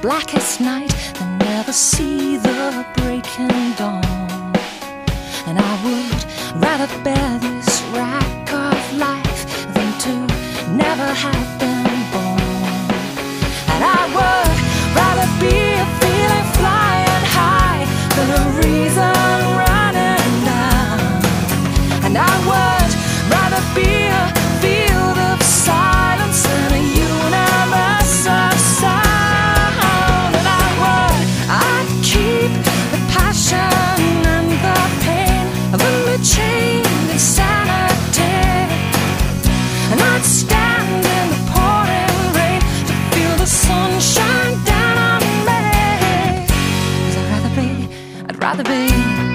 blackest night and never see the breaking dawn. And I would rather bear to be.